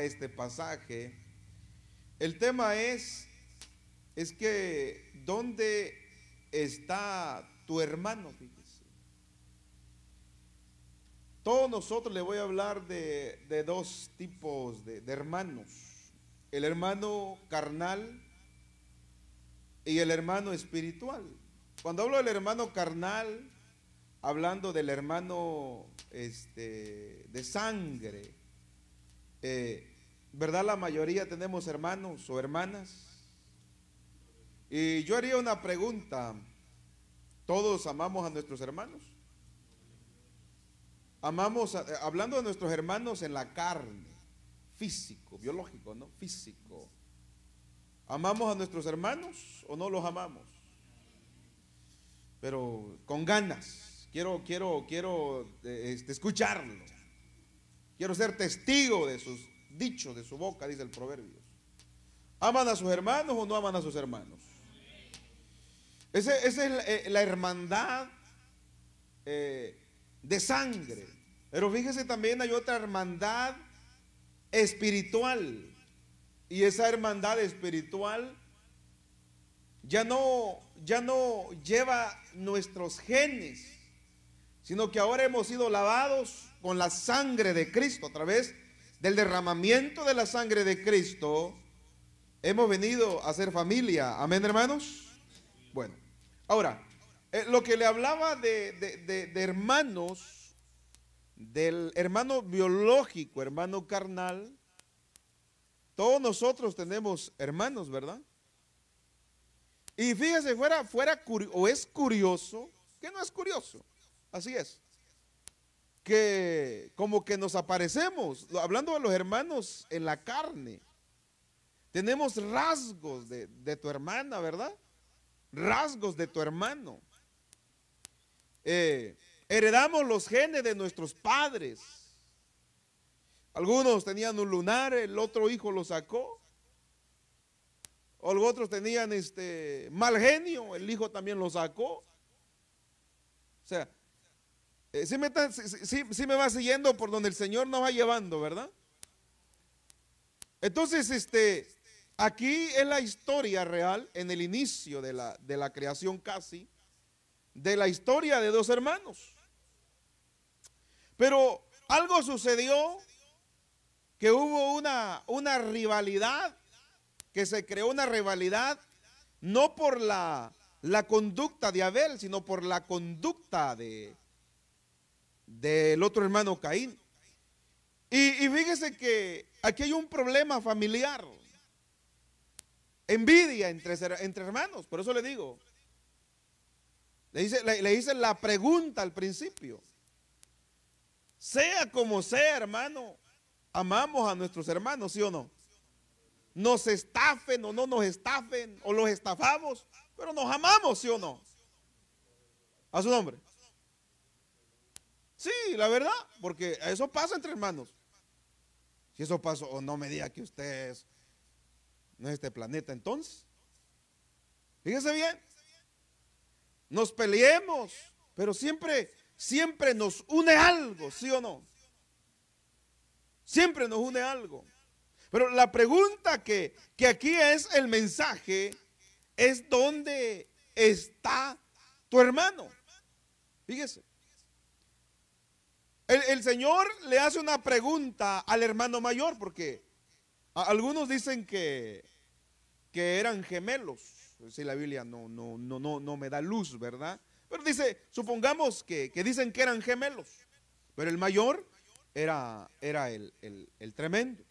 este pasaje. El tema es, es que, ¿dónde está tu hermano? Fíjese. Todos nosotros le voy a hablar de, de dos tipos de, de hermanos. El hermano carnal y el hermano espiritual. Cuando hablo del hermano carnal, hablando del hermano este, de sangre, eh, ¿verdad? La mayoría tenemos hermanos o hermanas. Y yo haría una pregunta. ¿Todos amamos a nuestros hermanos? Amamos, eh, hablando de nuestros hermanos en la carne, físico, biológico, ¿no? Físico. ¿Amamos a nuestros hermanos o no los amamos? Pero con ganas. Quiero, quiero, quiero eh, este, escucharlo. Quiero ser testigo de sus dichos, de su boca, dice el proverbio. ¿Aman a sus hermanos o no aman a sus hermanos? Esa es eh, la, hermandad eh, de sangre. Pero fíjese también hay otra hermandad espiritual. Y esa hermandad espiritual ya no, ya no lleva nuestros genes, sino que ahora hemos sido lavados con la sangre de Cristo, a través del derramamiento de la sangre de Cristo, hemos venido a ser familia. Amén, hermanos. Bueno, ahora, eh, lo que le hablaba de, de hermanos, del hermano biológico, hermano carnal, todos nosotros tenemos hermanos, ¿verdad? Y fíjese, fuera, fuera, o es curioso, que no es curioso, así es que como que nos aparecemos, hablando de los hermanos en la carne, tenemos rasgos de, tu hermana, ¿verdad? Rasgos de tu hermano. Eh, heredamos los genes de nuestros padres. Algunos tenían un lunar, el otro hijo lo sacó. O otros tenían este mal genio, el hijo también lo sacó. O sea, eh, si me, me va siguiendo por donde el Señor nos va llevando, ¿verdad? Entonces, este, aquí es la historia real, en el inicio de la, de la creación casi, de la historia de dos hermanos. Pero algo sucedió que hubo una, una rivalidad, que se creó una rivalidad no por la, la conducta de Abel, sino por la conducta de, del otro hermano Caín. Y, fíjese que aquí hay un problema familiar. Envidia entre, entre hermanos, por eso le digo. Le hice, le, hice la pregunta al principio. Sea como sea, hermano, amamos a nuestros hermanos, ¿sí o no? Nos estafen o no nos estafen, o los estafamos, pero nos amamos, ¿sí o no? A su nombre. Sí, la verdad, porque eso pasa entre hermanos. Si eso pasa, o no me diga que usted no es este planeta, entonces. Fíjese bien, nos peleemos, pero siempre, siempre nos une algo, ¿sí o no? Siempre nos une algo. Pero la pregunta que, que aquí es el mensaje es dónde está tu hermano. Fíjese. El, Señor le hace una pregunta al hermano mayor, porque algunos dicen que, que eran gemelos. Si la Biblia no, no, no, no, no me da luz, ¿verdad? Pero dice, supongamos que, dicen que eran gemelos, pero el mayor era, era el, tremendo.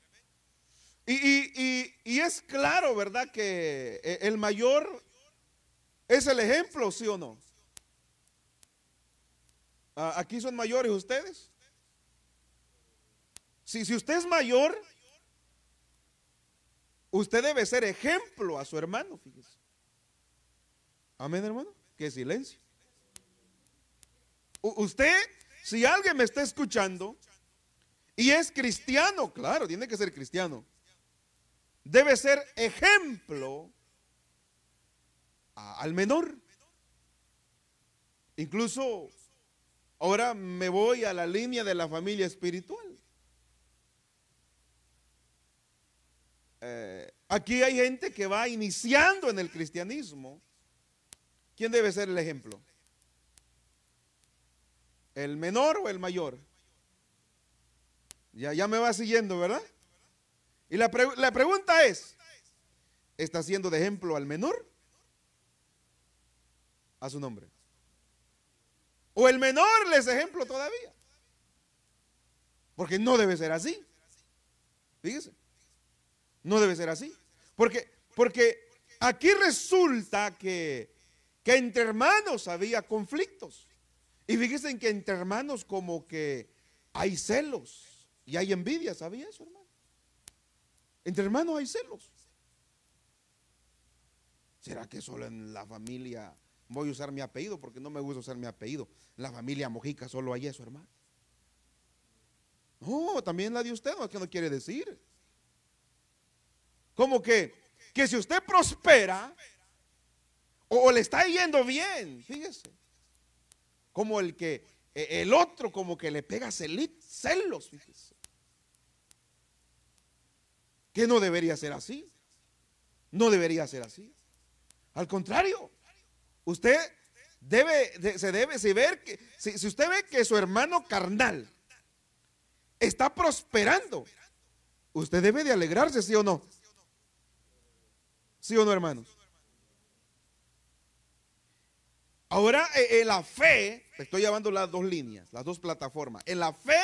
Y, y, es claro, ¿verdad? Que e, el mayor es el ejemplo, ¿sí o no? Aquí son mayores ustedes. Si, si usted es mayor, usted debe ser ejemplo a su hermano, fíjese. Amén, hermano. Qué silencio. Usted, si alguien me está escuchando y es cristiano, claro, tiene que ser cristiano. Debe ser ejemplo al menor. Incluso Ahora me voy a la línea de la familia espiritual. Eh, aquí hay gente que va iniciando en el cristianismo. ¿Quién debe ser el ejemplo? ¿El menor o el mayor? Ya, ya me va siguiendo, ¿verdad? Y la, la pregunta es, ¿está siendo de ejemplo al menor? A su nombre. ¿O el menor les ejemplo todavía? Porque no debe ser así. Fíjese. No debe ser así. Porque, porque aquí resulta que, que entre hermanos había conflictos. Y fíjense que entre hermanos como que hay celos y hay envidia. ¿Sabía eso, hermano? Entre hermanos hay celos. ¿Será que solo en la familia voy a usar mi apellido? Porque no me gusta usar mi apellido. En la familia Mojica solo hay eso, hermano. No, también la de usted, que no quiere decir. Como que, que si usted prospera o, le está yendo bien, fíjese. Como el que, e, el otro como que le pega celos, fíjese. Que no debería ser así. No debería ser así. Al contrario, usted debe, se debe, si ver que, si usted ve que su hermano carnal está prosperando. Usted debe de alegrarse, ¿sí o no? ¿Sí o no, hermanos? Ahora, eh, en la fe, estoy llevando las dos líneas, las dos plataformas. En la fe,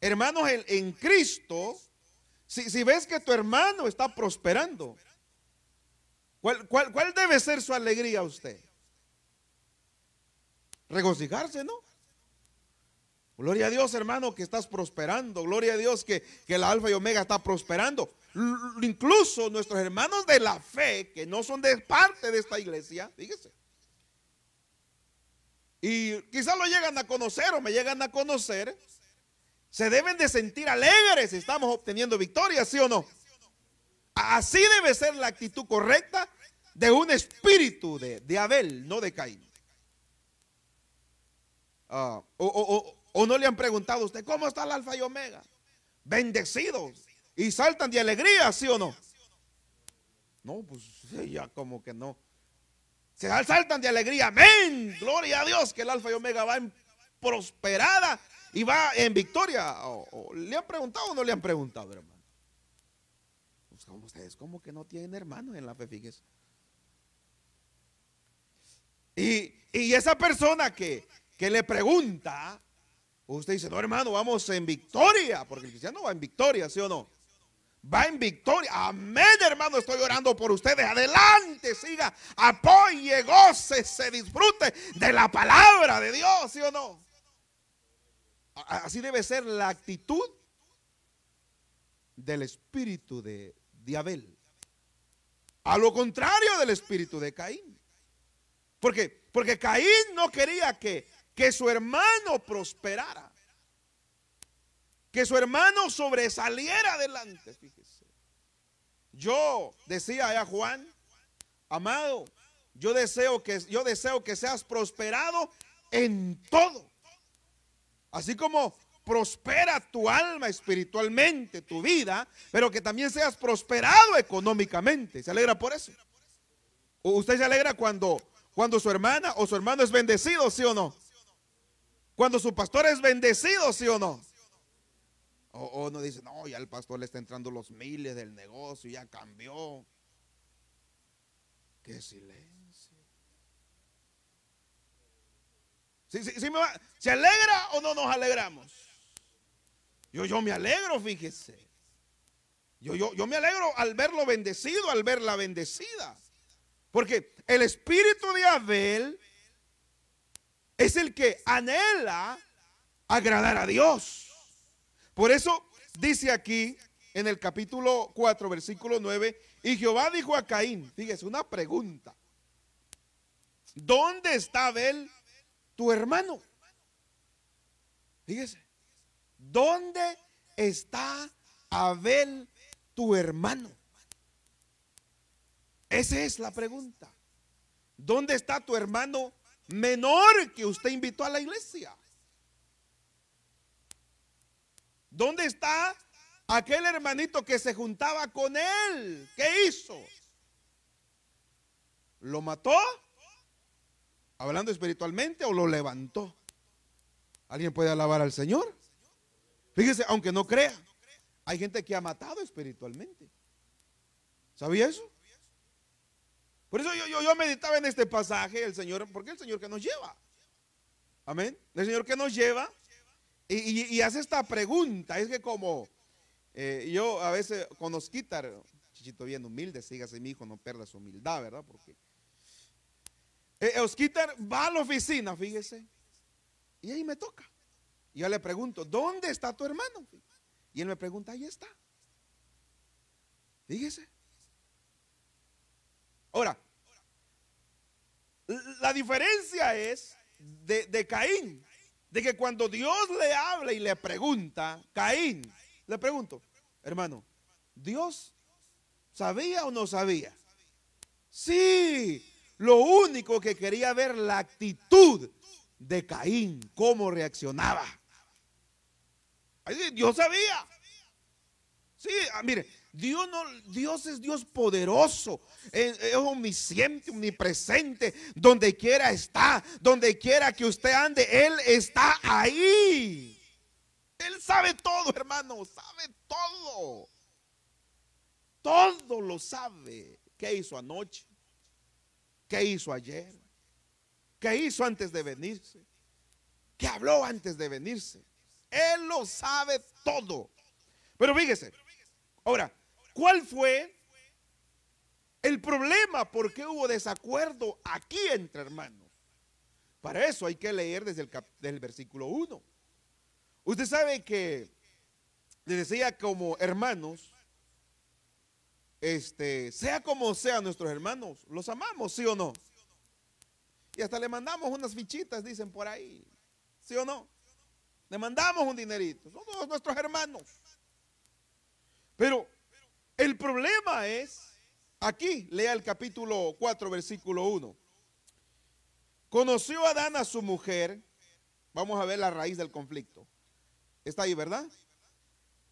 hermanos, en, Cristo, si, ves que tu hermano está prosperando, ¿cuál, debe ser su alegría a usted? Regocijarse, ¿no? Gloria a Dios, hermano, que estás prosperando. Gloria a Dios que, que el Alfa y Omega está prosperando. Incluso nuestros hermanos de la fe, que no son de parte de esta iglesia, fíjese. Y quizás lo llegan a conocer o me llegan a conocer. Se deben de sentir alegres si estamos obteniendo victoria, ¿sí o no? Así debe ser la actitud correcta de un espíritu de, Abel, no de Caín. Ah, o, ¿O no le han preguntado a usted cómo está el alfa y omega? Bendecidos. Y saltan de alegría, ¿sí o no? No, pues ya como que no. Se saltan de alegría. Amén. Gloria a Dios que el alfa y omega va en prosperada y va en victoria. ¿Le han preguntado o no le han preguntado, hermano? Pues ustedes, como que no tienen hermanos en la fe, fíjese. Y, y esa persona que, que le pregunta, Usted dice, no hermano, vamos en victoria, porque el cristiano va en victoria, ¿sí o no? Va en victoria. Amén, hermano, estoy orando por ustedes. Adelante, siga, apoye, goce, se disfrute de la palabra de Dios, ¿sí o no? Así debe ser la actitud del espíritu de, de Abel. A lo contrario del espíritu de Caín. Porque, porque Caín no quería que que su hermano prosperara, que su hermano sobresaliera adelante, fíjese. Yo decía a Juan, amado, yo deseo que yo deseo que seas prosperado en todo. Así como prospera tu alma espiritualmente, tu vida, pero que también seas prosperado económicamente. ¿Se alegra por eso? ¿Usted se alegra cuando, cuando su hermana o su hermano es bendecido, sí o no? Cuando su pastor es bendecido, ¿sí o no? O, no dice, no, ya el pastor le está entrando los miles del negocio, ya cambió. Qué silencio. ¿Sí, sí, ¿Se alegra o no nos alegramos? Yo, yo me alegro, fíjese. Yo, yo, yo me alegro al verlo bendecido, al verla bendecida. Porque el espíritu de Abel es el que anhela agradar a Dios. Por eso dice aquí en el capítulo 4, versículo 9, y Jehová dijo a Caín, fíjese, una pregunta, ¿dónde está Abel, tu hermano? Fíjese, ¿dónde está Abel, tu hermano? Esa es la pregunta. ¿Dónde está tu hermano menor que usted invitó a la iglesia. ¿Dónde está aquel hermanito que se juntaba con él, ¿qué hizo? ¿Lo mató? Hablando espiritualmente o lo levantó. ¿Alguien puede alabar al Señor? Fíjese, aunque no crea, hay gente que ha matado espiritualmente. ¿Sabía eso? Por eso yo, meditaba en este pasaje, el Señor, porque el Señor que nos lleva. Amén. El Señor que nos lleva y, hace esta pregunta. Es que como eh, yo a veces con Osquitar, chichito bien humilde, sígase mi hijo, no pierda su humildad, ¿verdad? Porque eh, Osquitar va a la oficina, fíjese, y ahí me toca. Y yo le pregunto, ¿dónde está tu hermano? Y él me pregunta, ahí está. Fíjese. Ahora, la diferencia es de, Caín, de que cuando Dios le habla y le pregunta, Caín, le pregunto, hermano, ¿Dios sabía o no sabía? Sí, lo único que quería ver la actitud de Caín, cómo reaccionaba. Dios sabía. Sí, ah, mire, Dios, es Dios poderoso, es, omnisciente, omnipresente, donde quiera está, donde quiera que usted ande, Él está ahí. Él sabe todo, hermano, sabe todo. Todo lo sabe. ¿Qué hizo anoche? ¿Qué hizo ayer? ¿Qué hizo antes de venirse? ¿Qué habló antes de venirse? Él lo sabe todo. Pero fíjese, ahora, ¿cuál fue el problema? ¿Por qué hubo desacuerdo aquí entre hermanos? Para eso hay que leer desde el, versículo 1. Usted sabe que le decía como hermanos, este, sea como sean nuestros hermanos, los amamos, ¿sí o no? Y hasta le mandamos unas fichitas, dicen por ahí, ¿sí o no? Le mandamos un dinerito. Son todos nuestros hermanos. Pero el problema es, aquí lea el capítulo 4, versículo 1. Conoció Adán a su mujer. Vamos a ver la raíz del conflicto. Está ahí, ¿verdad?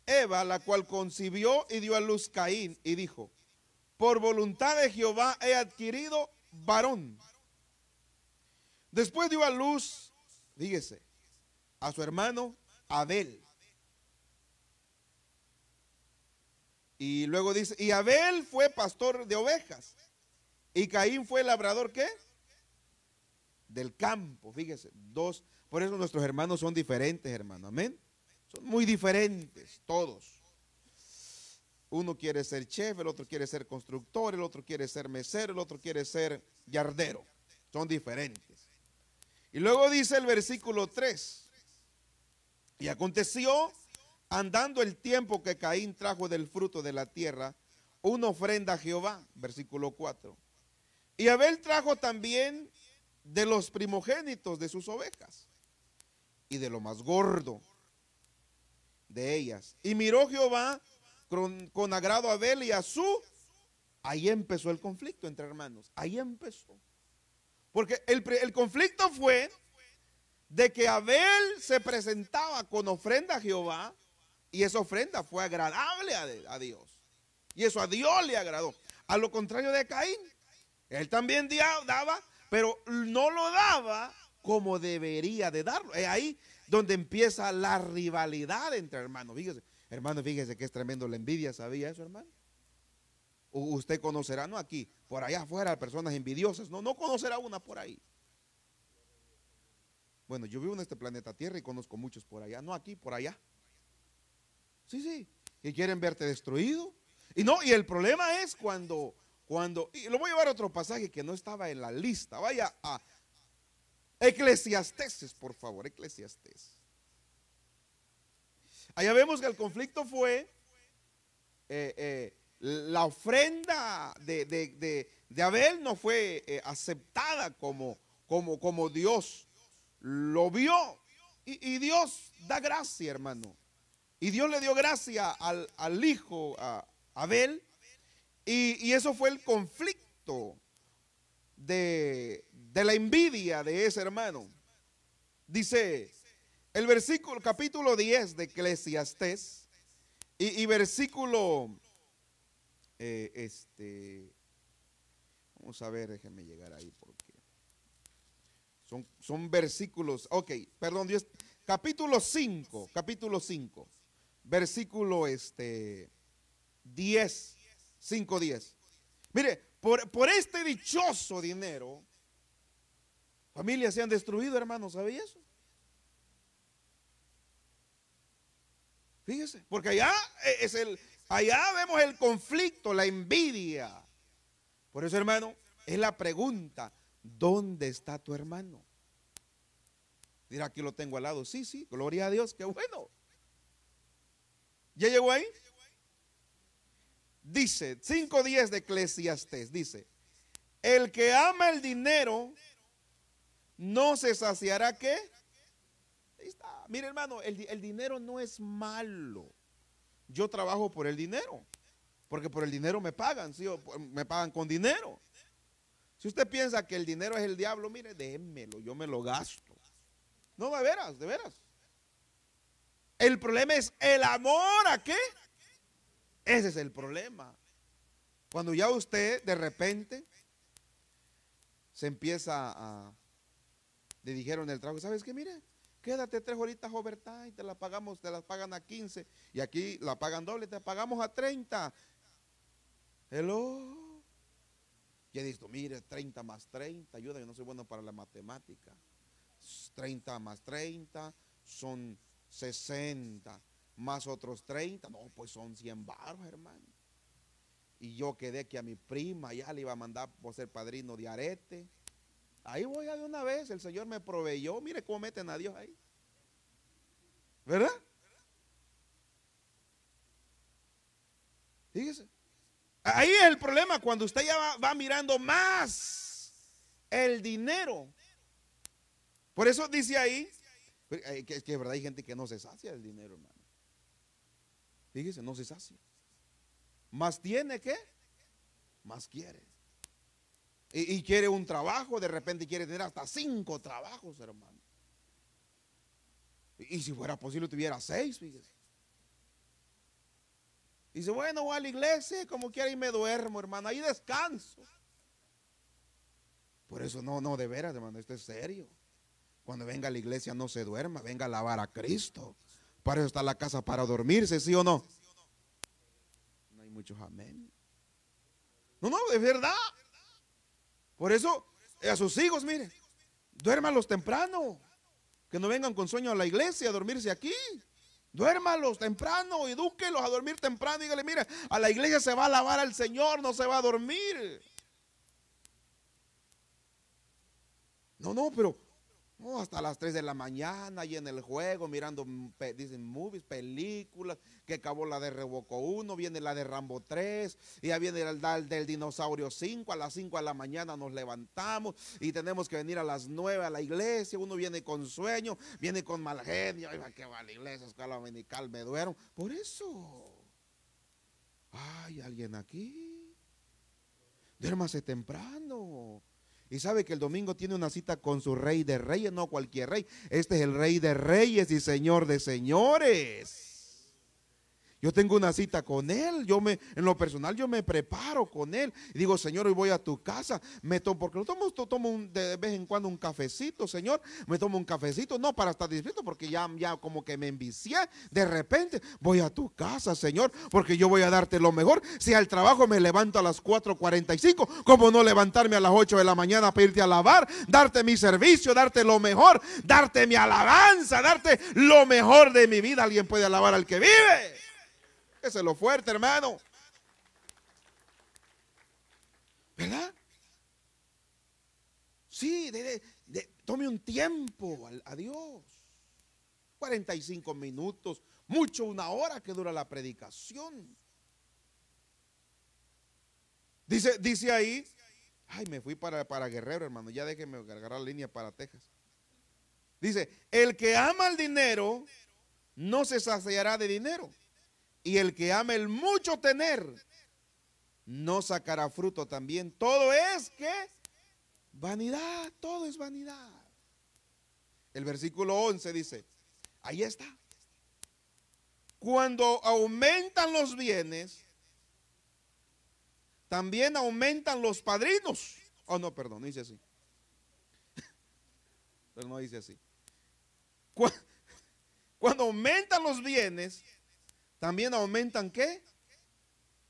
Eva, la cual concibió y dio a luz Caín y dijo, por voluntad de Jehová he adquirido varón. Después dio a luz, fíjese, a su hermano Abel. Y luego dice, y Abel fue pastor de ovejas. Y Caín fue labrador, ¿qué? Del campo, fíjese, dos. Por eso nuestros hermanos son diferentes, hermano, amén. Son muy diferentes, todos. Uno quiere ser chef, el otro quiere ser constructor, el otro quiere ser mesero, el otro quiere ser yardero. Son diferentes. Y luego dice el versículo 3, y aconteció, andando el tiempo que Caín trajo del fruto de la tierra, una ofrenda a Jehová, versículo 4. Y Abel trajo también de los primogénitos de sus ovejas y de lo más gordo de ellas. Y miró Jehová con, agrado a Abel y a su. Ahí empezó el conflicto entre hermanos. Ahí empezó. Porque el, el conflicto fue de que Abel se presentaba con ofrenda a Jehová y esa ofrenda fue agradable a, Dios. Y eso a Dios le agradó. A lo contrario de Caín, él también daba, pero no lo daba como debería de darlo. Es ahí donde empieza la rivalidad entre hermanos. Fíjese, hermano, fíjese que es tremendo la envidia, ¿sabía eso, hermano? usted conocerá, no aquí, por allá afuera, personas envidiosas. No, no conocerá una por ahí. Bueno, yo vivo en este planeta Tierra y conozco muchos por allá, no aquí, por allá. Sí, sí, que quieren verte destruido. Y no, y el problema es cuando, cuando, y lo voy a llevar a otro pasaje que no estaba en la lista. Vaya a Eclesiastes, por favor, Eclesiastes. Allá vemos que el conflicto fue eh, eh, la ofrenda de, Abel no fue eh, aceptada como, como, como Dios lo vio y, Dios da gracia, hermano. Y Dios le dio gracia al, hijo, a Abel, y, eso fue el conflicto de, de la envidia de ese hermano. Dice el versículo, capítulo 10 de Eclesiastés, Y, versículo, eh, este, vamos a ver, déjenme llegar ahí porque son, son versículos, ok, perdón, Dios, capítulo 5, capítulo 5, versículo este, 10, 5, 10. Mire, por, por este dichoso dinero, familias se han destruido, hermanos, ¿sabía eso? Fíjese, porque allá es el, allá vemos el conflicto, la envidia. Por eso, hermano, es la pregunta, ¿dónde está tu hermano? Dirá, aquí lo tengo al lado. Sí, sí, gloria a Dios, qué bueno. ¿Ya llegó ahí? Dice, 5.10 de Eclesiastes, dice, el que ama el dinero no se saciará qué? Ahí está. Mire hermano, el, dinero no es malo. Yo trabajo por el dinero. Porque por el dinero me pagan, ¿sí? me pagan con dinero. Si usted piensa que el dinero es el diablo, mire, démelo, yo me lo gasto. No, de veras, de veras. El problema es el amor a qué? Ese es el problema. Cuando ya usted de repente se empieza a... Le dijeron el trabajo, ¿sabes qué? Mire, Quédate tres horitas overtime, te la pagamos, te las pagan a 15 y aquí la pagan doble, te pagamos a 30. Hello. Ya dices, mire, 30 más 30, ayuda, yo no soy bueno para la matemática. 30 más 30 son 60, más otros 30, no, pues son 100 baros, hermano. Y yo quedé que a mi prima ya le iba a mandar por ser padrino de arete. Ahí voy a de una vez, el Señor me proveyó. Mire cómo meten a Dios ahí. ¿Verdad? Fíjese. Ahí es el problema cuando usted ya va, mirando más el dinero. Por eso dice ahí eh, que, que es verdad hay gente que no se sacia del dinero, hermano. Fíjese, no se sacia. Más tiene que, más quiere. Y, quiere un trabajo, de repente quiere tener hasta cinco trabajos, hermano. Y, si fuera posible tuviera seis, fíjese. Y dice, bueno, voy a la iglesia, como quiera y me duermo, hermano, ahí descanso. Por eso no, no, de veras, hermano, esto es serio. Cuando venga a la iglesia no se duerma, venga a alabar a Cristo. Para eso está la casa para dormirse, ¿sí o no? No hay muchos amén. No, no, es verdad. Por eso, a sus hijos, mire, duérmalos temprano. Que no vengan con sueño a la iglesia a dormirse aquí. Duérmalos temprano, edúquelos a dormir temprano. Dígale, mire, a la iglesia se va a alabar al Señor, no se va a dormir. No, no, pero hasta las 3 de la mañana y en el juego mirando, dicen movies, películas, que acabó la de Revoco 1, viene la de Rambo 3, y ya viene el del dinosaurio 5, a las 5 de la mañana nos levantamos y tenemos que venir a las 9 a la iglesia, uno viene con sueño, viene con mal genio, ay, que va a la iglesia, escuela dominical, me duermo. Por eso, hay alguien aquí, duérmase temprano. Y sabe que el domingo tiene una cita con su rey de reyes, no cualquier rey. Este es el rey de reyes y señor de señores. Yo tengo una cita con él, yo me, en lo personal, yo me preparo con él. Y digo, Señor, hoy voy a tu casa, me tomo, porque no tomo, tomo de vez en cuando un cafecito, Señor, me tomo un cafecito, no para estar disfruto, porque ya, ya como que me envicié. De repente, voy a tu casa, Señor, porque yo voy a darte lo mejor. Si al trabajo me levanto a las 4.45, como no levantarme a las 8 de la mañana para irte a lavar, darte mi servicio, darte lo mejor, darte mi alabanza, darte lo mejor de mi vida. Alguien puede alabar al que vive. Ese es lo fuerte, hermano. ¿Verdad? Sí, tome un tiempo a, Dios. 45 minutos, mucho una hora que dura la predicación. Dice, dice ahí, ay, me fui para, para Guerrero, hermano, ya déjenme cargar la línea para Texas. Dice, el que ama el dinero no se saciará de dinero. Y el que ama el mucho tener, no sacará fruto también. Todo es que vanidad, todo es vanidad. El versículo 11 dice, ahí está. cuando aumentan los bienes, también aumentan los padrinos. Oh, no, perdón, no dice así. Pero no dice así. Cuando aumentan los bienes, también aumentan qué?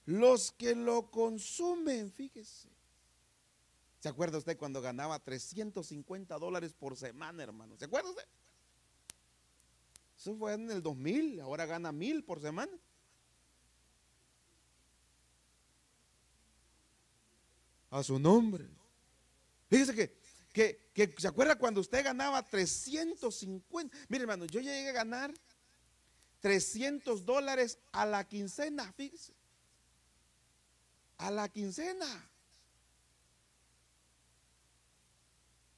Los que lo consumen, fíjese. ¿Se acuerda usted cuando ganaba 350 dólares por semana, hermano? ¿Se acuerda usted? Eso fue en el 2000, ahora gana mil por semana. A su nombre. Fíjese que, que, que, ¿se acuerda cuando usted ganaba 350? Mire, hermano, yo llegué a ganar 300 dólares a la quincena, fíjese. A la quincena.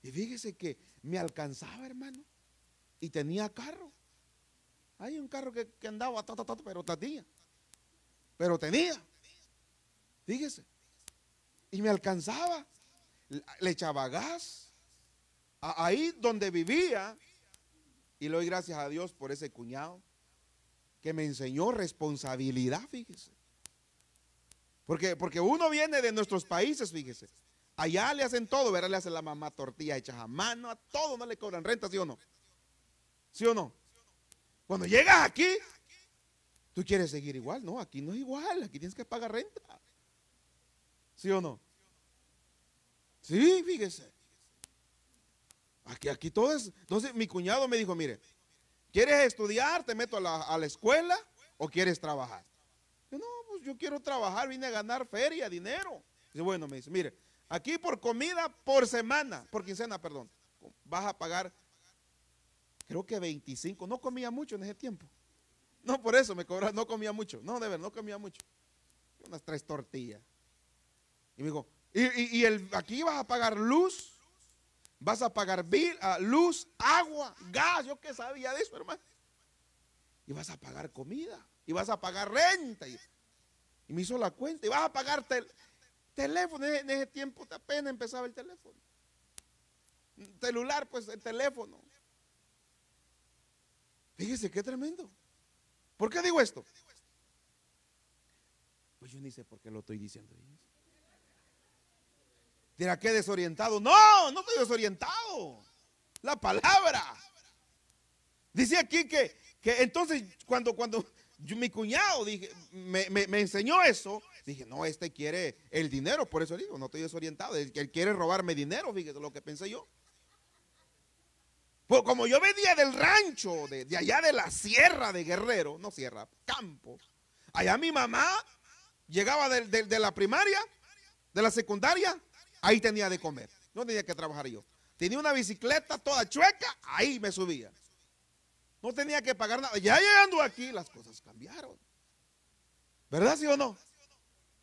Y fíjese que me alcanzaba, hermano. Y tenía carro. Hay un carro que, andaba, pero tenía. Pero tenía. Fíjese. Y me alcanzaba. Le echaba gas. ahí donde vivía. Y le doy gracias a Dios por ese cuñado. Que me enseñó responsabilidad, fíjese. Porque, porque uno viene de nuestros países, fíjese. Allá le hacen todo, ¿verdad? Le hacen la mamá tortilla hechas a mano, a todo no le cobran renta, ¿sí o no? ¿Sí o no? Cuando llegas aquí, tú quieres seguir igual. No, aquí no es igual, aquí tienes que pagar renta. ¿Sí o no? Sí, fíjese. Aquí, aquí todo es. Entonces mi cuñado me dijo, mire, ¿quieres estudiar? ¿Te meto a la, escuela o quieres trabajar? Yo, no, pues yo quiero trabajar, vine a ganar feria, dinero. Dice, bueno, me dice, mire, aquí por comida por semana, por quincena, perdón, vas a pagar creo que 25, no comía mucho en ese tiempo. No, por eso me cobraba, no comía mucho. No, de verdad, no comía mucho. Unas tres tortillas. Y me dijo, y, el, aquí vas a pagar luz, vas a pagar ah, luz, agua, gas, yo qué sabía de eso, hermano. Y vas a pagar comida, y vas a pagar renta. Y, me hizo la cuenta, y vas a pagar teléfono. En, ese tiempo apenas empezaba el teléfono. Celular, pues el teléfono. Fíjese qué tremendo. ¿Por qué digo esto? Pues yo ni sé por qué lo estoy diciendo. Dirá que desorientado. No, no estoy desorientado. La palabra. Dice aquí que, que entonces cuando, cuando mi cuñado dije, me, me, enseñó eso, dije, no, este quiere el dinero, por eso digo, no estoy desorientado. Él, él quiere robarme dinero, fíjate lo que pensé yo. Pues como yo venía del rancho, de, allá de la sierra de Guerrero, no sierra, campo, allá mi mamá llegaba de, la primaria, de la secundaria, ahí tenía de comer. No tenía que trabajar yo. Tenía una bicicleta toda chueca, ahí me subía. No tenía que pagar nada. Ya llegando aquí, las cosas cambiaron. ¿Verdad, sí o no?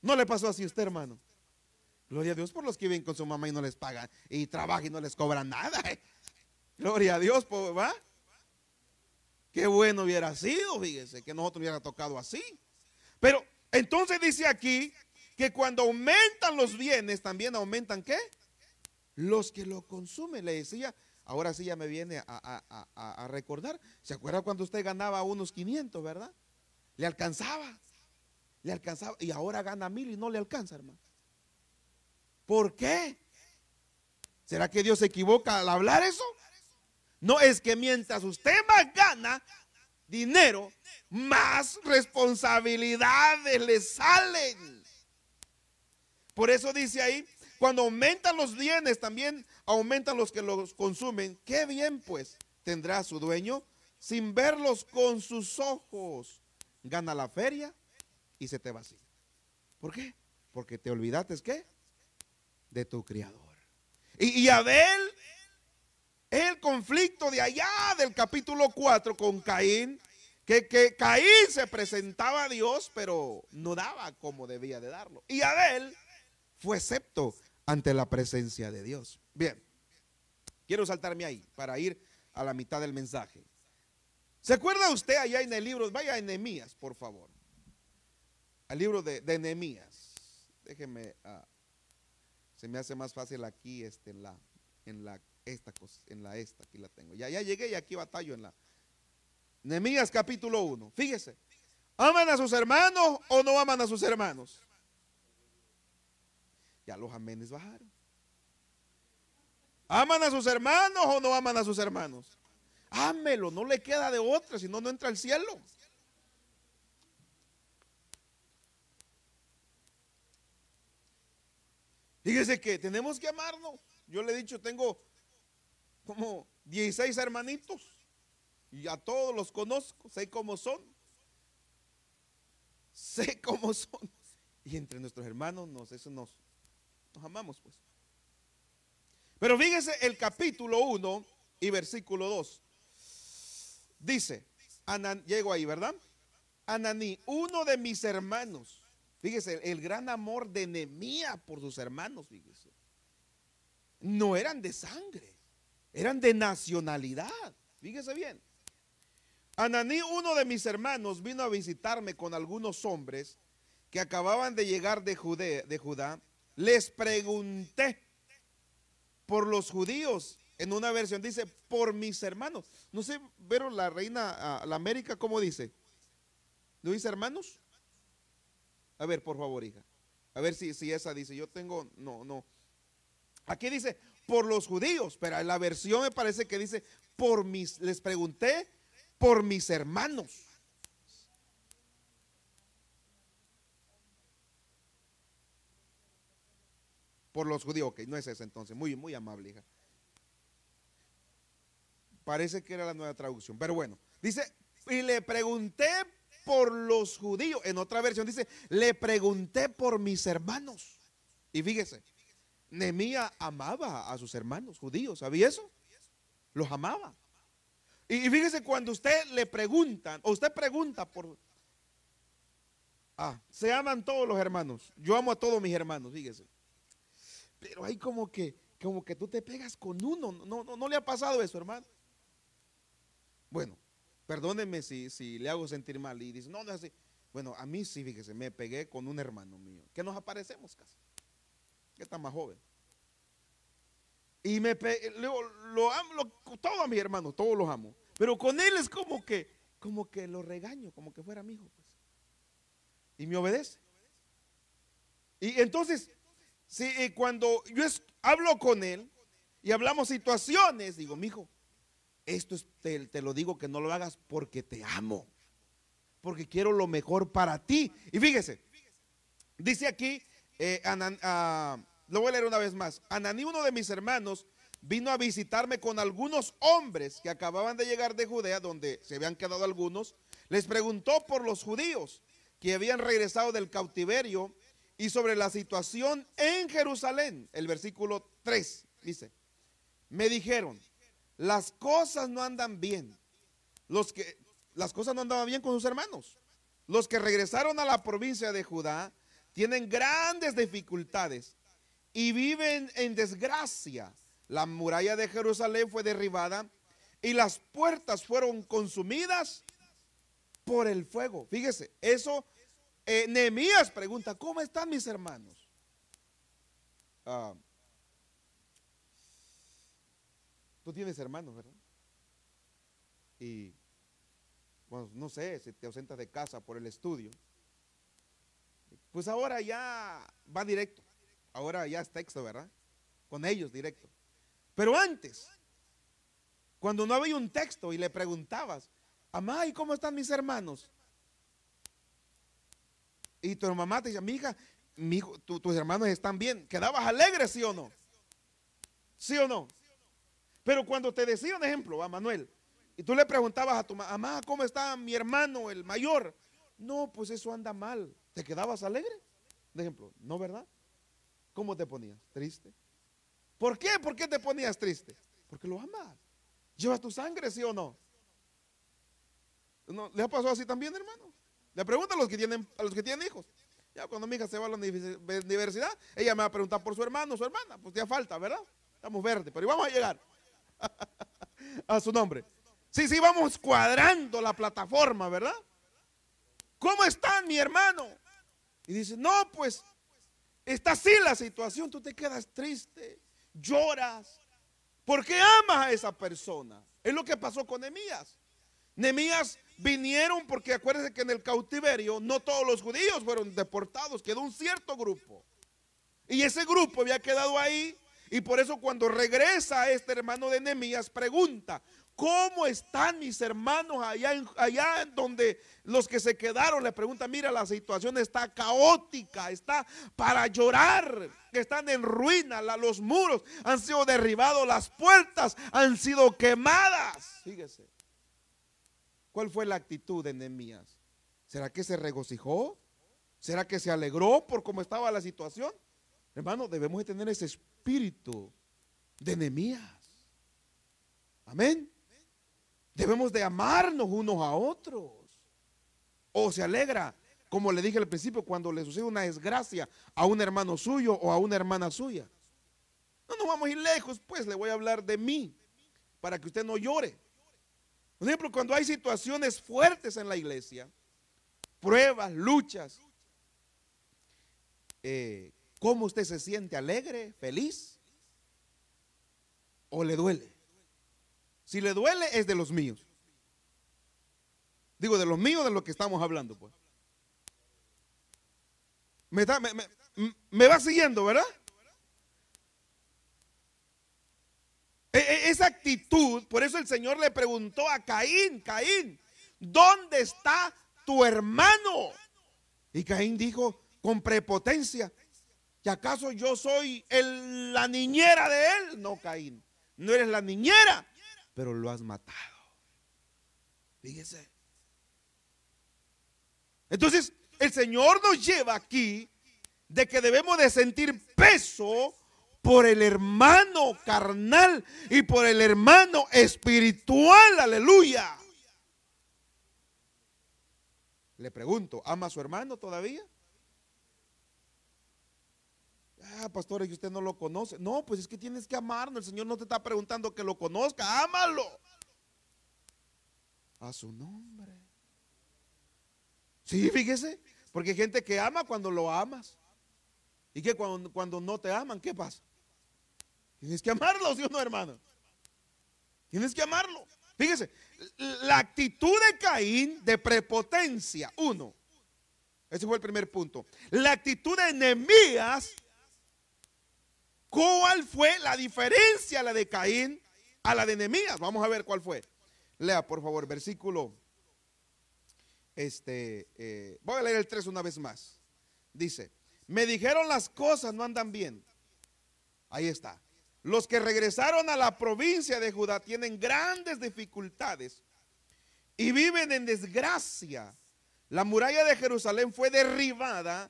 No le pasó así a usted, hermano. Gloria a Dios por los que viven con su mamá y no les pagan y trabajan y no les cobran nada. ¿eh? Gloria a Dios, ¿va? Qué bueno hubiera sido, fíjese, que nosotros hubiera tocado así. Pero entonces dice aquí que cuando aumentan los bienes, también aumentan qué? Los que lo consumen. Le decía, ahora sí ya me viene a, recordar. ¿Se acuerda cuando usted ganaba unos 500, verdad? Le alcanzaba. Le alcanzaba. Y ahora gana mil y no le alcanza, hermano. ¿Por qué? ¿Será que Dios se equivoca al hablar eso? No es que mientras usted más gana dinero, más responsabilidades le salen. Por eso dice ahí, cuando aumentan los bienes, también aumentan los que los consumen. Qué bien pues tendrá su dueño sin verlos con sus ojos. Gana la feria y se te vacía. ¿Por qué? Porque te olvidaste, ¿qué? De tu criador. Y, y Abel el conflicto de allá del capítulo 4 con Caín, que, que, Caín se presentaba a Dios, pero no daba como debía de darlo. Y Abel fue excepto ante la presencia de Dios. Bien, quiero saltarme ahí para ir a la mitad del mensaje. ¿Se acuerda usted allá en el libro? Vaya a Nehemías, por favor. Al libro de, de Nehemías. Déjeme, ah, se me hace más fácil aquí este, en, la, en la esta cosa, en la esta, aquí la tengo. Ya, ya llegué y aquí batallo en la. Nehemías capítulo 1. Fíjese. ¿Aman a sus hermanos o no aman a sus hermanos? Ya los amenes bajaron. ¿Aman a sus hermanos o no aman a sus hermanos? Ámelo, no le queda de otra, si no, no entra al cielo. Fíjese que tenemos que amarnos. Yo le he dicho, tengo como 16 hermanitos y a todos los conozco, sé cómo son. Sé cómo son. Y entre nuestros hermanos nos, eso nos, amamos pues. Pero fíjese el capítulo 1 y versículo 2. Dice, llego ahí, ¿verdad? Ananí, uno de mis hermanos. Fíjese, el gran amor de Nemía por sus hermanos, fíjese. No eran de sangre, eran de nacionalidad. Fíjese bien. Ananí, uno de mis hermanos, vino a visitarme con algunos hombres que acababan de llegar de, de Judá. Les pregunté por los judíos en una versión dice, por mis hermanos. No sé, pero la reina, ah, la América, ¿cómo dice? ¿No dice hermanos? A ver, por favor, hija. A ver si, si esa dice, yo tengo, no, no. Aquí dice, por los judíos, pero en la versión me parece que dice, por mis, les pregunté, por mis hermanos. Por los judíos, ok, no es esa entonces, muy, muy amable, hija. Parece que era la nueva traducción. Pero bueno, dice, y le pregunté por los judíos. En otra versión dice, le pregunté por mis hermanos. Y fíjese, Nemía amaba a sus hermanos judíos. ¿Sabía eso? Los amaba. Y fíjese, cuando usted le preguntan, o usted pregunta por... Ah, se aman todos los hermanos. Yo amo a todos mis hermanos, fíjese. Pero hay como que, como que tú te pegas con uno. No, no, no le ha pasado eso, hermano. Bueno, perdónenme si, si le hago sentir mal. Y dice, no, no es así. Bueno, a mí sí, fíjese, me pegué con un hermano mío, que nos aparecemos casi, que está más joven. Y me pegué, lo amo, todos mis hermanos, todos los amo. Pero con él es como que, como que lo regaño, como que fuera mi hijo. Pues. Y me obedece. Y entonces, si cuando yo hablo con él y hablamos situaciones, digo, mi hijo, esto te, lo digo que no lo hagas porque te amo, porque quiero lo mejor para ti. Y fíjese, dice aquí, eh, ah, lo voy a leer una vez más. Ananí, uno de mis hermanos, vino a visitarme con algunos hombres que acababan de llegar de Judea, donde se habían quedado algunos. Les preguntó por los judíos que habían regresado del cautiverio y sobre la situación en Jerusalén. El versículo 3 dice, me dijeron, las cosas no andan bien. Los que, las cosas no andaban bien con sus hermanos. Los que regresaron a la provincia de Judá tienen grandes dificultades y viven en desgracia. La muralla de Jerusalén fue derribada y las puertas fueron consumidas por el fuego. Fíjese, eso, eh, Nehemías pregunta, ¿cómo están mis hermanos? Ah, Tú tienes hermanos, ¿verdad? Y, bueno, no sé, si te ausentas de casa por el estudio. Pues ahora ya va directo. Ahora ya es texto, ¿verdad? Con ellos directo. Pero antes, cuando no había un texto y le preguntabas, mamá, ¿y cómo están mis hermanos? Y tu mamá te dice, mi hija, mi hijo, tus hermanos están bien. ¿Quedabas alegre, sí o no? ¿Sí o no? Pero cuando te decía un ejemplo, a Manuel, y tú le preguntabas a tu mamá, ¿cómo está mi hermano, el mayor? No, pues eso anda mal. ¿Te quedabas alegre? De ejemplo, ¿no, verdad? ¿Cómo te ponías? ¿Triste? ¿Por qué? ¿Por qué te ponías triste? Porque lo amas. ¿Llevas tu sangre, sí o no? ¿No? ¿Le ha pasado así también, hermano? Le pregunto a los que tienen, a los que tienen hijos. Ya cuando mi hija se va a la universidad, ella me va a preguntar por su hermano, su hermana. Pues ya falta, ¿verdad? Estamos verdes, pero vamos a llegar a su nombre. Sí, sí, vamos cuadrando la plataforma, ¿verdad? ¿Cómo está mi hermano? Y dice, no, pues está así la situación, tú te quedas triste, lloras, porque amas a esa persona. Es lo que pasó con Nemías. Nemías vinieron porque acuérdense que en el cautiverio no todos los judíos fueron deportados, quedó un cierto grupo. Y ese grupo había quedado ahí y por eso cuando regresa este hermano de Nehemías pregunta, ¿cómo están mis hermanos allá, en, allá donde los que se quedaron? Le pregunta, mira, la situación está caótica, está para llorar, están en ruina, los muros han sido derribados, las puertas han sido quemadas. Fíjese, ¿cuál fue la actitud de Nehemías? ¿Será que se regocijó? ¿Será que se alegró por cómo estaba la situación? Hermano, debemos de tener ese espíritu de enemías. Amén. Debemos de amarnos unos a otros. O se alegra, como le dije al principio, cuando le sucede una desgracia a un hermano suyo o a una hermana suya. No nos vamos a ir lejos, pues le voy a hablar de mí, para que usted no llore. Por ejemplo, cuando hay situaciones fuertes en la iglesia, pruebas, luchas, eh, ¿Cómo usted se siente? ¿Alegre? ¿Feliz? ¿O le duele? Si le duele es de los míos. Digo, de los míos de los que estamos hablando, pues. Me, me, va siguiendo, ¿verdad? Esa actitud, por eso el Señor le preguntó a Caín, Caín, ¿dónde está tu hermano? Y Caín dijo con prepotencia, ¿Y acaso yo soy la niñera de él? No, Caín. No eres la niñera, pero lo has matado. Fíjese. Entonces, el Señor nos lleva aquí de que debemos de sentir peso por el hermano carnal y por el hermano espiritual. Aleluya. Le pregunto, ¿ama a su hermano todavía? Ah, pastor, que usted no lo conoce. No, pues es que tienes que amarlo. El Señor no te está preguntando que lo conozca. Ámalo. A su nombre. Sí, fíjese. Porque hay gente que ama cuando lo amas. Y que cuando, cuando no te aman, ¿qué pasa? Tienes que amarlo, ¿sí o no, hermano? Tienes que amarlo. Fíjese, la actitud de Caín de prepotencia, uno. Ese fue el primer punto. La actitud de Nehemías ¿Cuál fue la diferencia la de Caín a la de Nehemías? Vamos a ver cuál fue. Lea, por favor, versículo. Este, eh, voy a leer el 3 una vez más. Dice, me dijeron las cosas no andan bien. Ahí está. Los que regresaron a la provincia de Judá tienen grandes dificultades y viven en desgracia. La muralla de Jerusalén fue derribada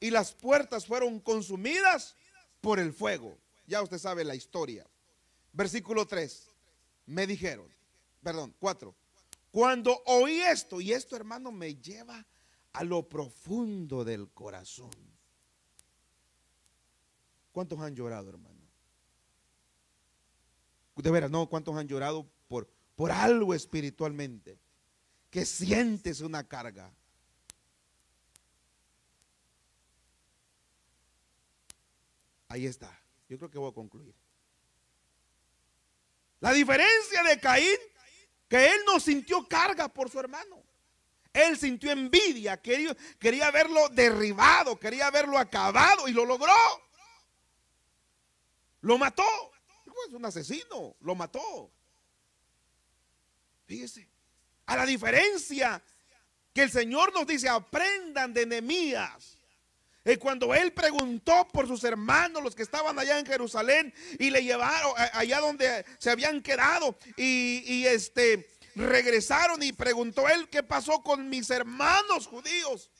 y las puertas fueron consumidas por el fuego. Ya usted sabe la historia. Versículo 3. Me dijeron, perdón, 4. Cuando oí esto, y esto hermano me lleva a lo profundo del corazón. ¿Cuántos han llorado, hermano? De veras, no, ¿cuántos han llorado por, por algo espiritualmente? Que sientes una carga. Ahí está. Yo creo que voy a concluir. La diferencia de Caín, que él no sintió carga por su hermano. Él sintió envidia, quería, quería verlo derribado, quería verlo acabado y lo logró. Lo mató. Es un asesino, lo mató. Fíjese. A la diferencia que el Señor nos dice, aprendan de Nehemías y cuando él preguntó por sus hermanos, los que estaban allá en Jerusalén, y le llevaron allá donde se habían quedado, y, este regresaron y preguntó él qué pasó con mis hermanos judíos.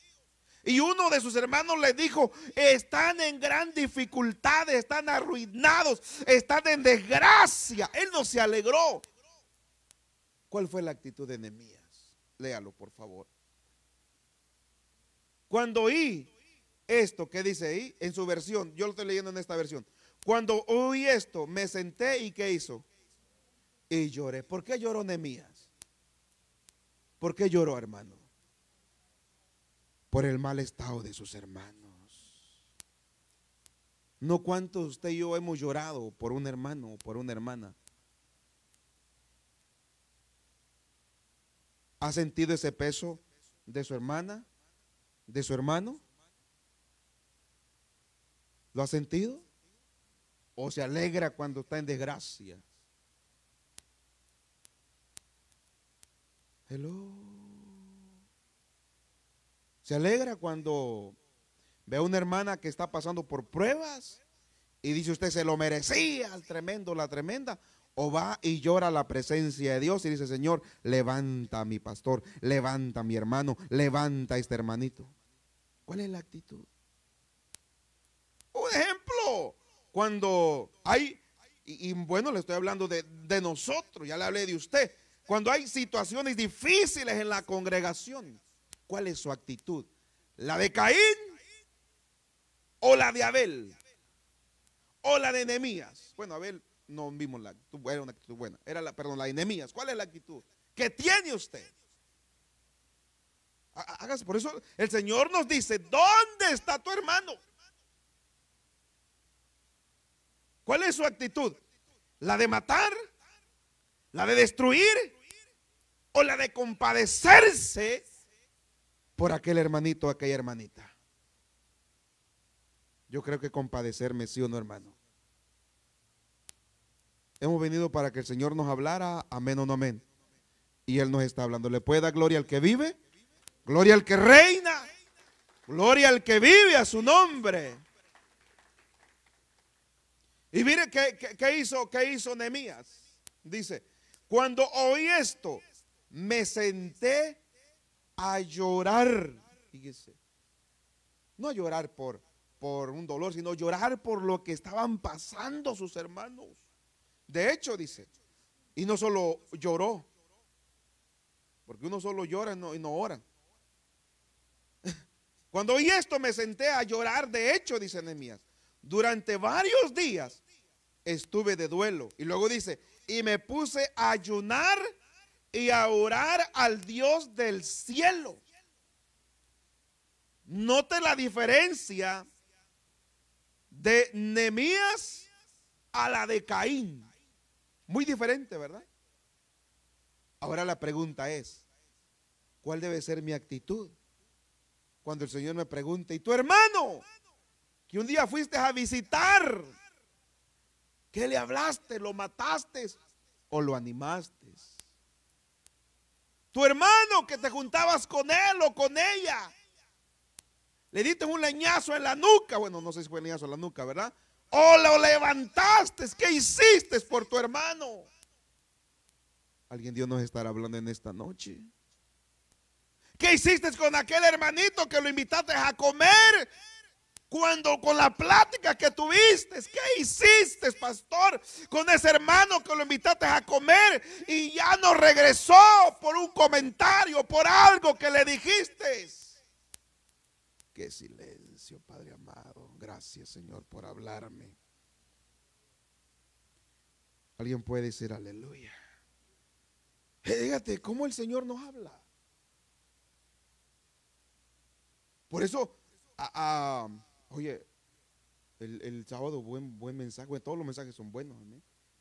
Y uno de sus hermanos le dijo, están en gran dificultad, están arruinados, están en desgracia. Él no se alegró. ¿Cuál fue la actitud de Nehemías? Léalo, por favor. Cuando oí esto que dice ahí, en su versión, yo lo estoy leyendo en esta versión. Cuando oí esto, me senté y ¿qué hizo? Y lloré. ¿Por qué lloró Nemías? ¿Por qué lloró, hermano? Por el mal estado de sus hermanos. No cuántos usted y yo hemos llorado por un hermano o por una hermana. ¿Ha sentido ese peso de su hermana? ¿De su hermano? ¿Lo ha sentido? ¿O se alegra cuando está en desgracia? Hello. Se alegra cuando ve a una hermana que está pasando por pruebas y dice usted se lo merecía, el tremendo, la tremenda. O va y llora la presencia de Dios y dice, Señor, levanta a mi pastor, levanta a mi hermano, levanta a este hermanito. ¿Cuál es la actitud? Un ejemplo, cuando hay, y, bueno, le estoy hablando de, de nosotros, ya le hablé de usted, cuando hay situaciones difíciles en la congregación, ¿cuál es su actitud? ¿La de Caín o la de Abel? ¿O la de Nehemías? Bueno, Abel no vimos la actitud, era una actitud buena. Era la, perdón, la de Nehemías. ¿Cuál es la actitud que tiene usted? Hágase, por eso el Señor nos dice, ¿dónde está tu hermano? ¿Cuál es su actitud? ¿La de matar? ¿La de destruir? ¿O la de compadecerse por aquel hermanito aquella hermanita? Yo creo que compadecerme, sí o no, hermano. Hemos venido para que el Señor nos hablara, amén o no amén. Y Él nos está hablando. ¿Le puede dar gloria al que vive? Gloria al que reina. Gloria al que vive a su nombre. Y mire qué, hizo, qué hizo Nehemías. Dice, cuando oí esto, me senté a llorar. Fíjese. No a llorar por, por un dolor, sino llorar por lo que estaban pasando sus hermanos. De hecho, dice, y no solo lloró, porque uno solo llora y no ora. Cuando oí esto me senté a llorar, de hecho, dice Nehemías, durante varios días estuve de duelo. Y luego dice, y me puse a ayunar y a orar al Dios del cielo. Note la diferencia de Nehemías a la de Caín. Muy diferente, ¿verdad? Ahora la pregunta es, ¿cuál debe ser mi actitud? Cuando el Señor me pregunte, ¿y tu hermano? Que un día fuiste a visitar, ¿qué le hablaste? ¿Lo mataste o lo animaste? Tu hermano que te juntabas con él o con ella, le diste un leñazo en la nuca, bueno, no sé si fue leñazo en la nuca, ¿verdad? O lo levantaste. ¿Qué hiciste por tu hermano? Alguien Dios nos estará hablando en esta noche. ¿Qué hiciste con aquel hermanito que lo invitaste a comer? Cuando con la plática que tuviste, ¿qué hiciste, pastor? Con ese hermano que lo invitaste a comer y ya no regresó por un comentario, por algo que le dijiste. Qué silencio, Padre amado. Gracias, Señor, por hablarme. Alguien puede decir aleluya. Dígate, ¿cómo el Señor nos habla? Por eso, oye, el, sábado buen, buen mensaje, todos los mensajes son buenos,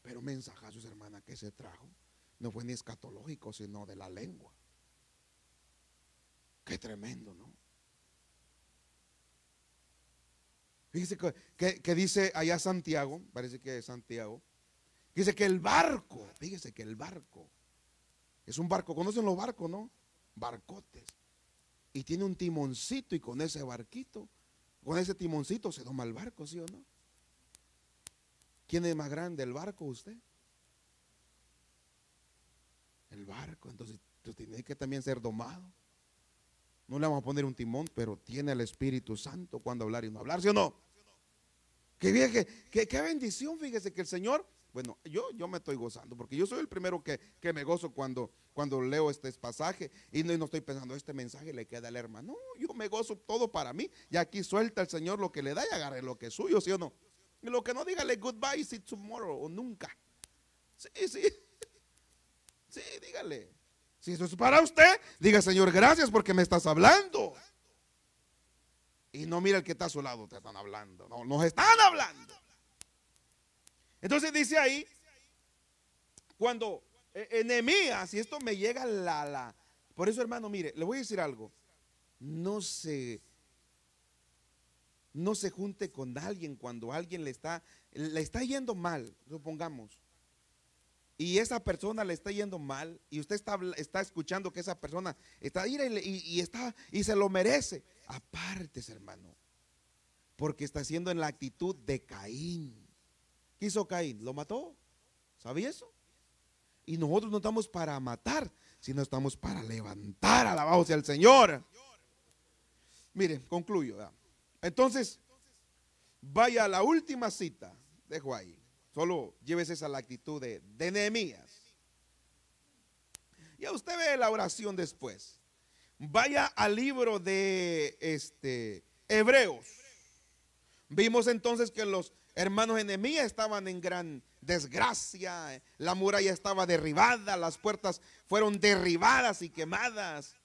pero mensajazos, hermana, que se trajo, no fue ni escatológico, sino de la lengua. Qué tremendo, ¿no? Fíjese que, dice allá Santiago, parece que es Santiago, dice que el barco, fíjese que el barco, es un barco, ¿conocen los barcos, no? Barcotes. Y tiene un timoncito y con ese barquito, con ese timoncito se toma el barco, ¿sí o no? ¿Quién es más grande, el barco o usted? El barco, entonces tú tienes que también ser domado. No le vamos a poner un timón, pero tiene el Espíritu Santo cuando hablar y no hablar, ¿sí o no? Qué bien, qué, qué bendición, fíjese que el Señor, bueno, yo, yo me estoy gozando, porque yo soy el primero que, me gozo cuando, cuando leo este pasaje y no, estoy pensando, este mensaje le queda al hermano. No, yo me gozo todo para mí y aquí suelta el Señor lo que le da y agarre lo que es suyo, ¿sí o no? Y lo que no dígale goodbye, see tomorrow o nunca. Sí, sí. Sí, dígale. Si eso es para usted, diga, Señor, gracias porque me estás hablando. Y no mira el que está a su lado, te están hablando. No, nos están hablando. Entonces dice ahí, cuando enemías, y esto me llega la, la, Por eso, hermano, mire, le voy a decir algo. No se, no se junte con alguien cuando alguien le está, le está yendo mal, supongamos. Y esa persona le está yendo mal y usted está, está escuchando que esa persona está y, y, está y se lo merece. Apártese, hermano. Porque está haciendo en la actitud de Caín. ¿Qué hizo Caín? ¿Lo mató? ¿Sabía eso? Y nosotros no estamos para matar, sino estamos para levantar alabados hacia el Señor. Mire, concluyo. Entonces, vaya a la última cita. Dejo ahí. Solo llévese esa la actitud de, de Nehemías. a usted ve la oración después. Vaya al libro de este, Hebreos. Vimos entonces que los hermanos enemías estaban en gran desgracia, la muralla estaba derribada, las puertas fueron derribadas y quemadas.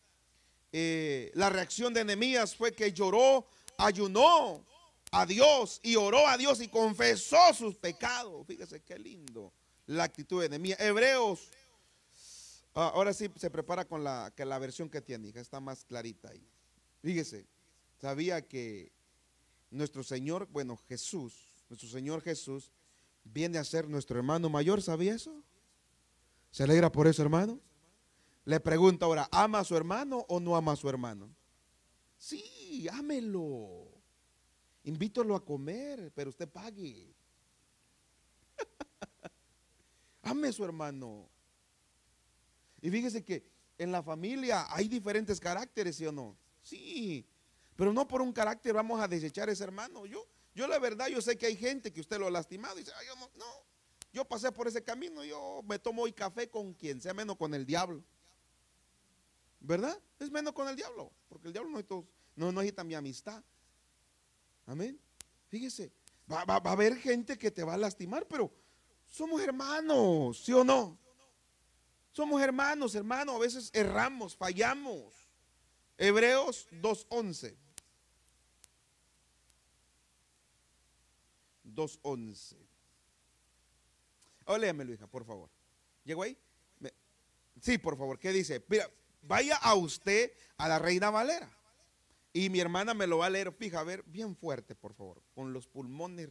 Eh, la reacción de enemías fue que lloró, ayunó a Dios y oró a Dios y confesó sus pecados. Fíjese qué lindo la actitud de enemías. Hebreos, ah, ahora sí se prepara con la, que la versión que tiene, está más clarita ahí. Fíjese, sabía que nuestro Señor, bueno, Jesús, nuestro Señor Jesús, viene a ser nuestro hermano mayor, ¿sabía eso? ¿Se alegra por eso, hermano? Le pregunto ahora, ¿ama a su hermano o no ama a su hermano? Sí, ámelo. Invítalo a comer, pero usted pague. Ame a su hermano. Y fíjese que en la familia hay diferentes caracteres, ¿sí o no? Sí, pero no por un carácter vamos a desechar ese hermano. Yo, yo la verdad, yo sé que hay gente que usted lo ha lastimado y dice, yo no, no, yo pasé por ese camino, yo me tomo hoy café con quien sea menos con el diablo. ¿Verdad? Es menos con el diablo, porque el diablo no, no, necesita mi amistad. Amén. Fíjese, va, va, a haber gente que te va a lastimar, pero somos hermanos, ¿sí o no? Somos hermanos, hermanos, a veces erramos, fallamos. Hebreos 2.11. 2.11. Oh, léamelo, hija, por favor. ¿Llegó ahí? Sí, por favor. ¿Qué dice? Mira, vaya a usted a la Reina Valera. Y mi hermana me lo va a leer, fija, a ver, bien fuerte, por favor, con los pulmones.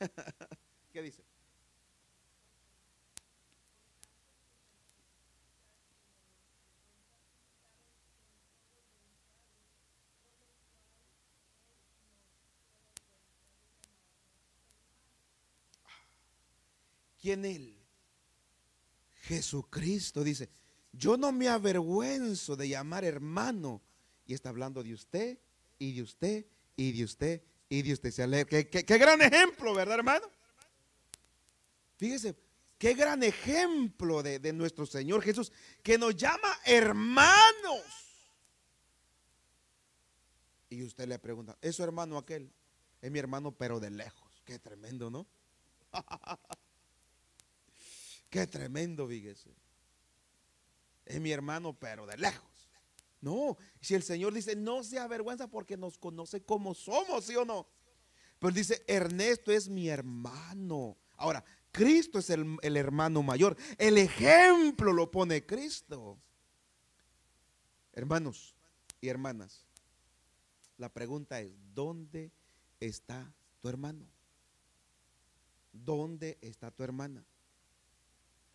¿Qué dice? ¿Quién él? Jesucristo dice, yo no me avergüenzo de llamar hermano. Y está hablando de usted, y de usted, y de usted, y de usted. ¿Qué, qué gran ejemplo, ¿verdad, hermano? Fíjese, qué gran ejemplo de, de nuestro Señor Jesús, que nos llama hermanos. Y usted le pregunta, ¿es su hermano aquel? Es mi hermano, pero de lejos. Qué tremendo, ¿no? Qué tremendo, fíjese. Es mi hermano, pero de lejos. No, si el Señor dice, no se avergüenza porque nos conoce como somos, ¿sí o no? Pero dice, Ernesto es mi hermano. Ahora, Cristo es el, el hermano mayor. El ejemplo lo pone Cristo. Hermanos y hermanas, la pregunta es, ¿dónde está tu hermano? ¿Dónde está tu hermana?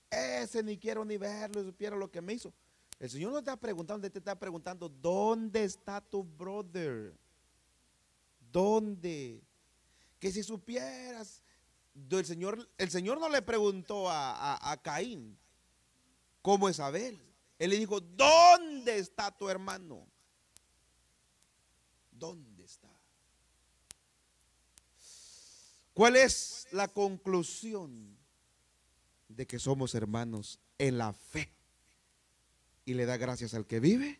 Ese ni quiero ni verlo, supiera lo que me hizo. El Señor no está preguntando, te está preguntando, ¿dónde está tu brother? ¿Dónde? Que si supieras, el Señor, el Señor no le preguntó a, a Caín cómo es Abel. Él le dijo, ¿dónde está tu hermano? ¿Dónde está? ¿Cuál es la conclusión de que somos hermanos en la fe. Y le da gracias al que vive.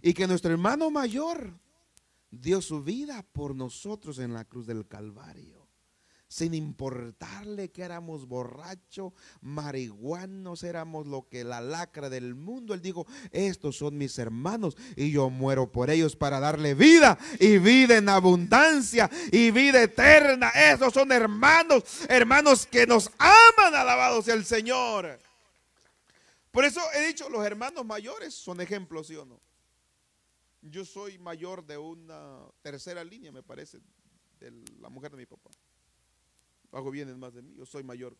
Y que nuestro hermano mayor dio su vida por nosotros en la cruz del Calvario sin importarle que éramos borrachos, marihuanos, éramos lo que la lacra del mundo. Él dijo, estos son mis hermanos y yo muero por ellos para darle vida y vida en abundancia y vida eterna. Esos son hermanos, hermanos que nos aman, alabados el Señor. Por eso he dicho, los hermanos mayores son ejemplos, ¿sí o no? Yo soy mayor de una tercera línea, me parece, de la mujer de mi papá. Hago bienes más de mí, yo soy mayor.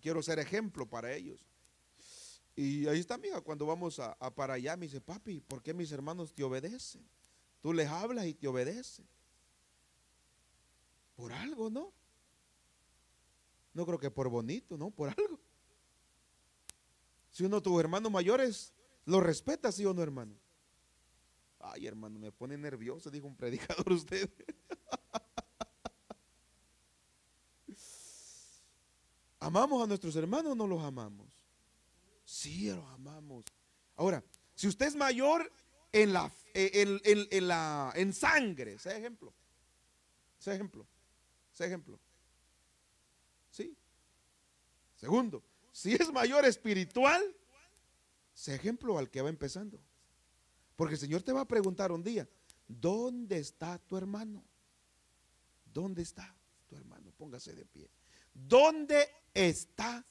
Quiero ser ejemplo para ellos. Y ahí está, amiga, cuando vamos a, para allá, me dice, papi, ¿por qué mis hermanos te obedecen? Tú les hablas y te obedecen. Por algo, ¿no? No creo que por bonito, ¿no? Por algo. Si uno de tus hermanos mayores lo respeta, sí o no, hermano. Ay, hermano, me pone nervioso, dijo un predicador usted. ¿Amamos a nuestros hermanos o no los amamos? Sí, los amamos. Ahora, si usted es mayor en la en, en, la en sangre, ese ejemplo. Ese ejemplo. Ese ejemplo. ¿Sí? Segundo, si es mayor espiritual, ese ejemplo al que va empezando. Porque el Señor te va a preguntar un día, ¿dónde está tu hermano? ¿Dónde está tu hermano? Póngase de pie. ¿Dónde está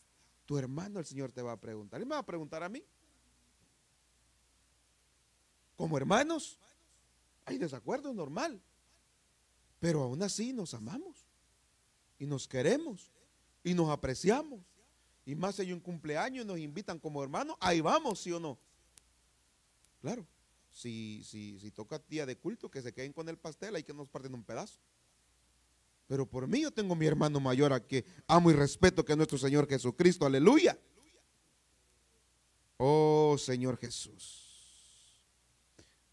tu hermano? El Señor te va a preguntar. Y me va a preguntar a mí. Como hermanos, hay desacuerdo normal. Pero aún así nos amamos. Y nos queremos. Y nos apreciamos. Y más si hay un cumpleaños y nos invitan como hermanos, ahí vamos, ¿sí o no? Claro. Si, si, si toca día de culto, que se queden con el pastel, hay que nos parten un pedazo. Pero por mí yo tengo mi hermano mayor a que amo y respeto, que es nuestro Señor Jesucristo. Aleluya. Oh Señor Jesús.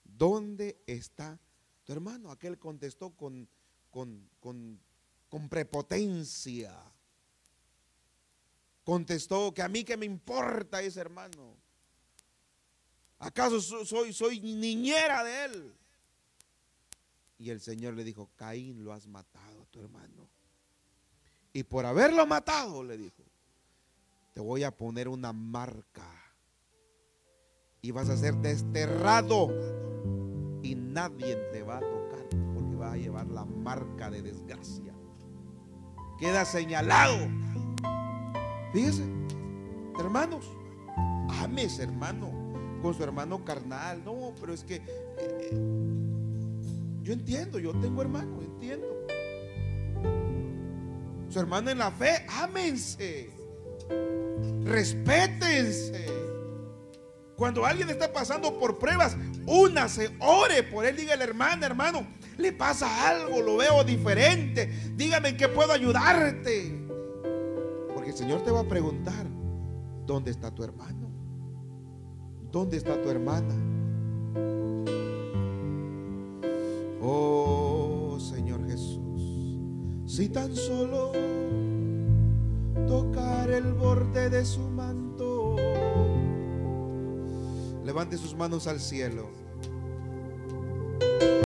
¿Dónde está tu hermano? Aquel contestó con, con, con, con prepotencia. Contestó que a mí que me importa ese hermano. ¿Acaso soy, soy niñera de él? Y el Señor le dijo, Caín, lo has matado tu hermano. Y por haberlo matado, le dijo, te voy a poner una marca. Y vas a ser desterrado. Y nadie te va a tocar porque vas a llevar la marca de desgracia. Queda señalado. Fíjese, hermanos, ames hermano, con su hermano carnal. No, pero es que... Eh, yo entiendo, yo tengo hermano, entiendo. Su hermano en la fe, ámense. Respétense. Cuando alguien está pasando por pruebas, únase, ore por él. Dígale, hermano, hermano, le pasa algo, lo veo diferente. Dígame en qué puedo ayudarte. Porque el Señor te va a preguntar, ¿dónde está tu hermano? ¿Dónde está tu hermana? Oh si tan solo tocar el borde de su manto, levante sus manos al cielo.